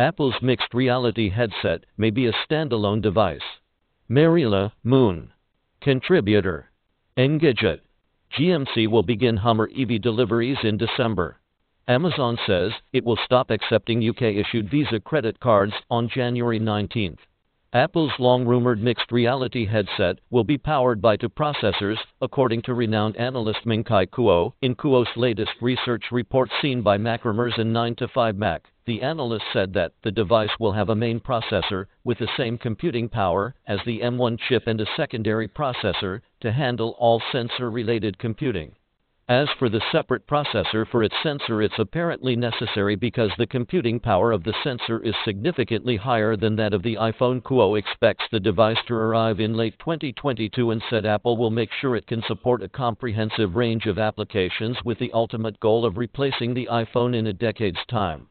Apple's mixed reality headset may be a standalone device. Mariella Moon, contributor. Engadget. GMC will begin Hummer EV deliveries in December. Amazon says it will stop accepting UK issued Visa credit cards on January 19th. Apple's long rumored mixed reality headset will be powered by two processors, according to renowned analyst Ming-Chi Kuo in Kuo's latest research report seen by Macrumors and 9 to 5 Mac. The analyst said that the device will have a main processor with the same computing power as the M1 chip and a secondary processor to handle all sensor related computing. As for the separate processor for its sensor, it's apparently necessary because the computing power of the sensor is significantly higher than that of the iPhone. Kuo expects the device to arrive in late 2022 and said Apple will make sure it can support a comprehensive range of applications with the ultimate goal of replacing the iPhone in a decade's time.